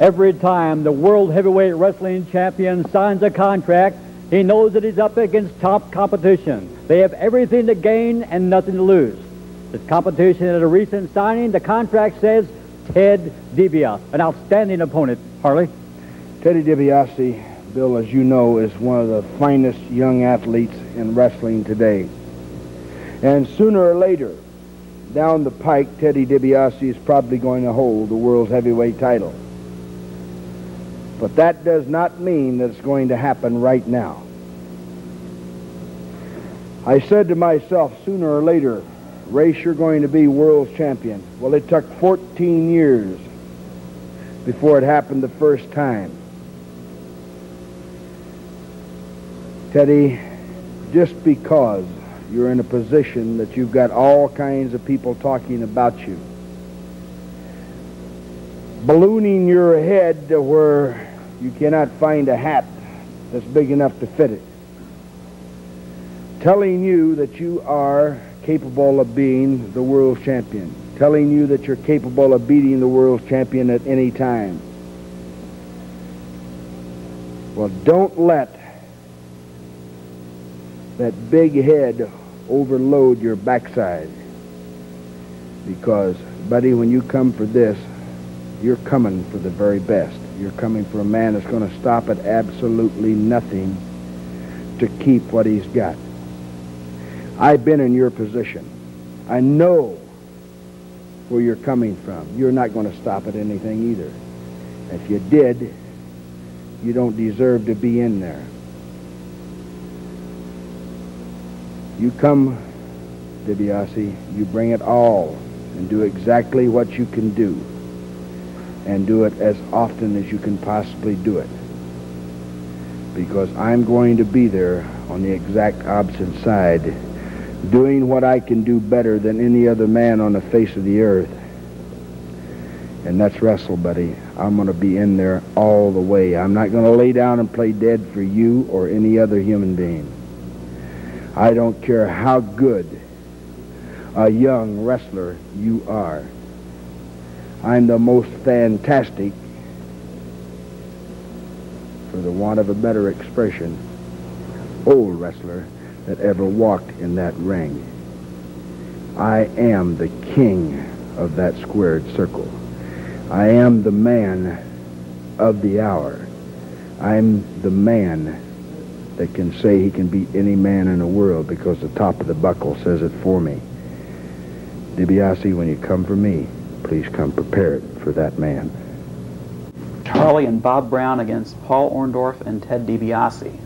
Every time the World Heavyweight Wrestling Champion signs a contract, he knows that he's up against top competition. They have everything to gain and nothing to lose. This competition at a recent signing, the contract says Ted DiBiase, an outstanding opponent. Harley? Teddy DiBiase, Bill, as you know, is one of the finest young athletes in wrestling today. And sooner or later, down the pike, Teddy DiBiase is probably going to hold the world's heavyweight title. But that does not mean that it's going to happen right now. I said to myself, sooner or later, Race, you're going to be world champion. Well, it took 14 years before it happened the first time. Teddy, just because you're in a position that you've got all kinds of people talking about you, ballooning your head to where you cannot find a hat that's big enough to fit it, telling you that you are capable of being the world champion, telling you that you're capable of beating the world champion at any time. Well, don't let that big head overload your backside. Because, buddy, when you come for this, you're coming for the very best. You're coming for a man that's going to stop at absolutely nothing to keep what he's got. I've been in your position. I know where you're coming from. You're not going to stop at anything either. If you did, you don't deserve to be in there. You come, DiBiase, you bring it all and do exactly what you can do and do it as often as you can possibly do it because I'm going to be there on the exact opposite side doing what I can do better than any other man on the face of the earth. And that's wrestle, buddy. I'm going to be in there all the way. I'm not going to lay down and play dead for you or any other human being. I don't care how good a young wrestler you are. I'm the most fantastic, for the want of a better expression, old wrestler that ever walked in that ring. I am the king of that squared circle. I am the man of the hour. I'm the man that can say he can beat any man in the world because the top of the buckle says it for me. DiBiase, when you come for me, please come prepared for that man. Harley and Bob Brown against Paul Orndorff and Ted DiBiase.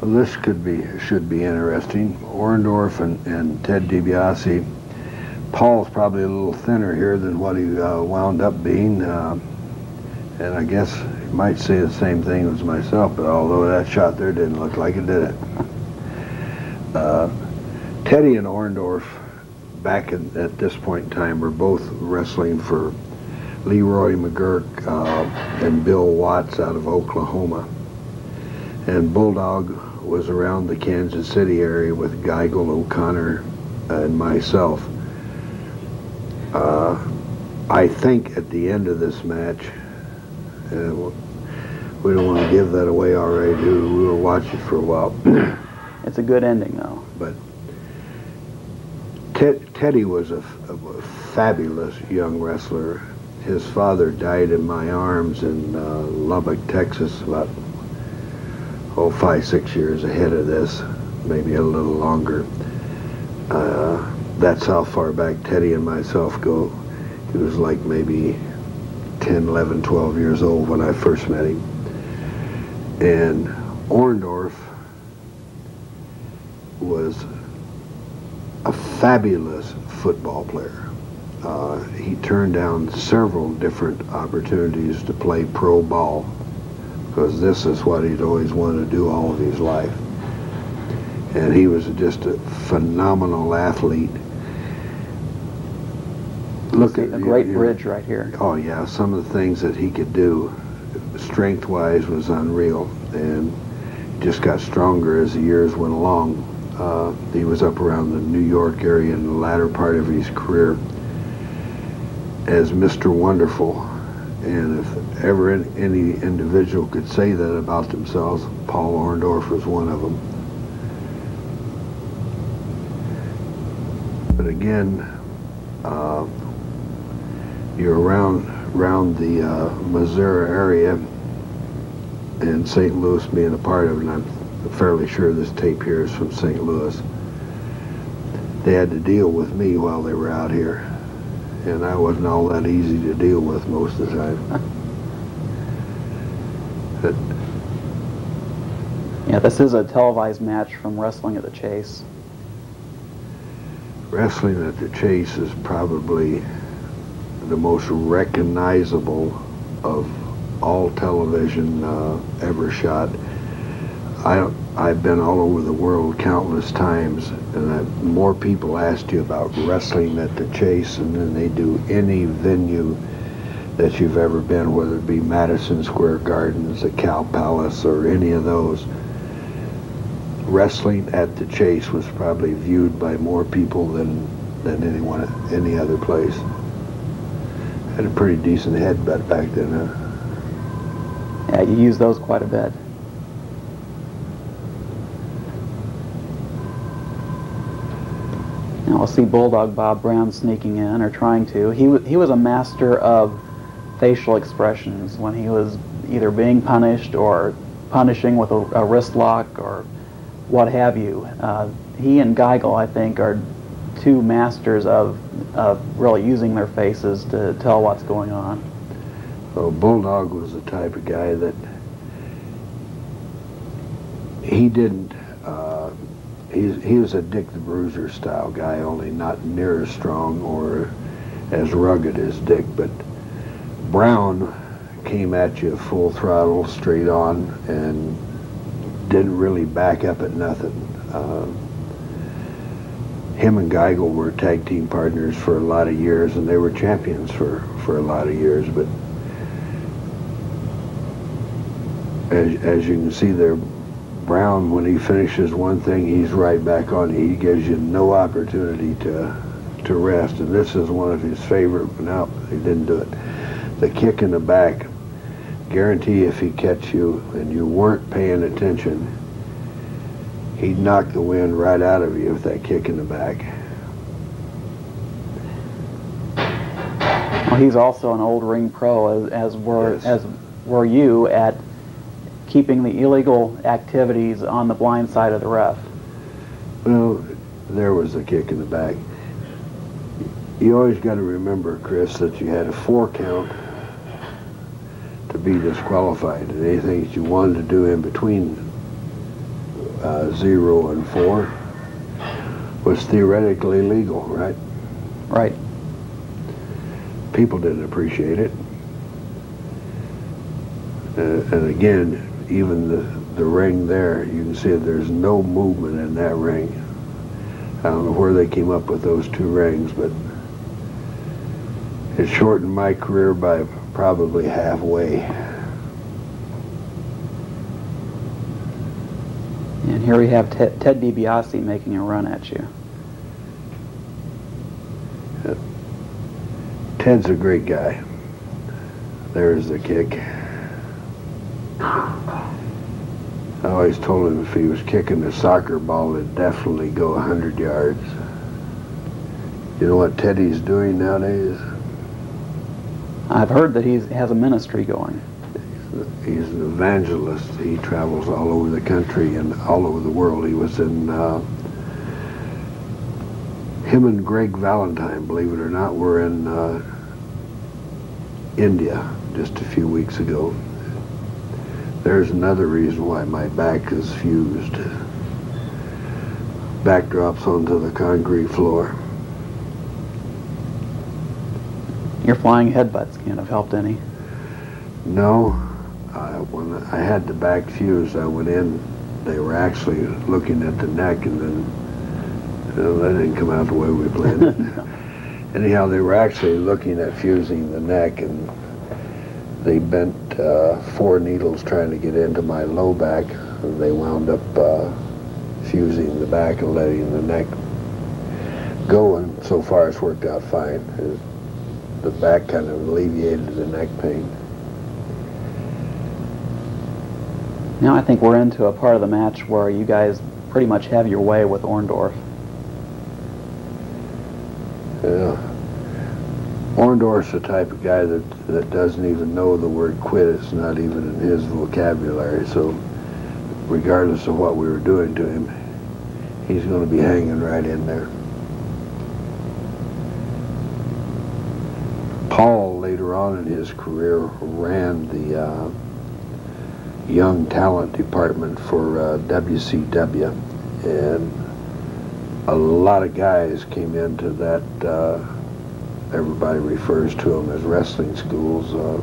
Well, this could be should be interesting. Orndorff and, and Ted DiBiase. Paul's probably a little thinner here than what he uh, wound up being, uh, and I guess he might say the same thing as myself. But although that shot there didn't look like it, did it? Uh, Teddy and Orndorff, back in, at this point in time, were both wrestling for Leroy McGuirk uh, and Bill Watts out of Oklahoma. And Bulldog was around the Kansas City area with Geigel, O'Connor, and myself. Uh, I think at the end of this match, uh, we don't want to give that away already, do we? Will watch it for a while. it's a good ending, though. But Teddy was a, a, fabulous young wrestler. His father died in my arms in uh, Lubbock, Texas, about oh, five, six years ahead of this, maybe a little longer. Uh, that's how far back Teddy and myself go. He was like maybe 10, 11, 12 years old when I first met him. And Orndorff was a fabulous football player. Uh, he turned down several different opportunities to play pro ball because this is what he'd always wanted to do all of his life. And he was just a phenomenal athlete. Look at the great bridge right here. Oh yeah, some of the things that he could do, strength-wise, was unreal, and just got stronger as the years went along. Uh, he was up around the New York area in the latter part of his career as Mr. Wonderful And if ever any individual could say that about themselves, Paul Orndorff was one of them. But again, uh, you're around around the uh, Missouri area and St. Louis being a part of it, fairly sure this tape here is from St. Louis. They had to deal with me while they were out here, and I wasn't all that easy to deal with most of the time. but, Yeah, this is a televised match from Wrestling at the Chase. Wrestling at the Chase is probably the most recognizable of all television uh, ever shot. I, I've been all over the world countless times, and I, more people ask you about wrestling at the Chase than they do any venue that you've ever been, whether it be Madison Square Gardens, the Cow Palace, or any of those. Wrestling at the Chase was probably viewed by more people than than anyone any other place. Had a pretty decent headbutt back then. Huh? Yeah, you use those quite a bit. Now we'll see Bulldog Bob Brown sneaking in, or trying to. He, w- he was a master of facial expressions when he was either being punished or punishing with a, a wrist lock or what have you. Uh, he and Geigel, I think, are two masters of, of really using their faces to tell what's going on. Well, Bulldog was the type of guy that he didn't. He, was a Dick the Bruiser style guy, only not near as strong or as rugged as Dick. But Brown came at you full throttle, straight on, and didn't really back up at nothing. Uh, him and Geigel were tag team partners for a lot of years, and they were champions for, for a lot of years. But as, as you can see there, Brown, when he finishes one thing, he's right back on. He gives you no opportunity to to rest, and this is one of his favorite. No, he didn't do it. The kick in the back, guarantee if he catch you and you weren't paying attention, he'd knock the wind right out of you with that kick in the back. Well, he's also an old ring pro, as, as were Yes. as were you at keeping the illegal activities on the blind side of the ref. Well, there was a kick in the back. You always got to remember, Chris, that you had a four count to be disqualified, and anything that you wanted to do in between uh, zero and four was theoretically legal, right? Right. People didn't appreciate it. Uh, and again, even the, the ring there, you can see that there's no movement in that ring. I don't know where they came up with those two rings, but it shortened my career by probably halfway. And here we have Ted, Ted DiBiase making a run at you. Ted's a great guy. There's the kick. I always told him if he was kicking a soccer ball, it'd definitely go 100 yards. You know what Teddy's doing nowadays? I've heard that he has a ministry going. He's an evangelist. He travels all over the country and all over the world. He was in, uh, him and Greg Valentine, believe it or not, were in uh, India just a few weeks ago. There's another reason why my back is fused. Back drops onto the concrete floor. Your flying headbutts can't have helped any. No, I, when I had the back fused, I went in. They were actually looking at the neck, and then you know, that didn't come out the way we planned it. Anyhow, they were actually looking at fusing the neck, and they bent uh, four needles trying to get into my low back, and they wound up uh, fusing the back and letting the neck go, and so far it's worked out fine. The back kind of alleviated the neck pain. Now I think we're into a part of the match where you guys pretty much have your way with Orndorff. Yeah. Orndorff's the type of guy that, that doesn't even know the word quit. It's not even in his vocabulary. So regardless of what we were doing to him, he's going to be hanging right in there. Paul, later on in his career, ran the uh, young talent department for uh, WCW, and a lot of guys came into that. Uh, everybody refers to them as wrestling schools. Uh,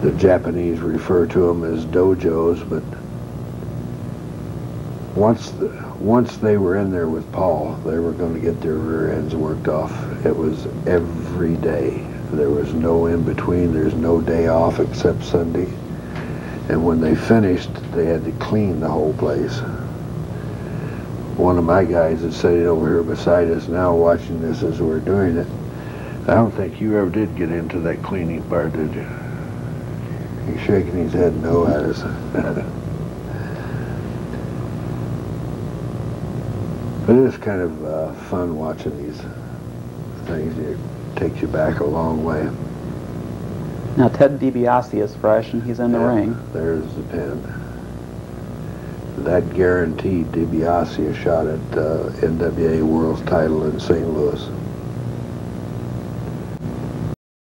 the Japanese refer to them as dojos, but once the, once they were in there with Paul, they were going to get their rear ends worked off. It was every day. There was no in between. There's no day off except Sunday. And when they finished, they had to clean the whole place. One of my guys is sitting over here beside us now watching this as we're doing it. I don't think you ever did get into that cleaning part, did you? He's shaking his head no at us. but it is kind of uh, fun watching these things. It takes you back a long way. Now Ted DiBiase is fresh and he's in the Yeah, ring. There's the pin. That guaranteed DiBiase a shot at uh, NWA World's title in St. Louis.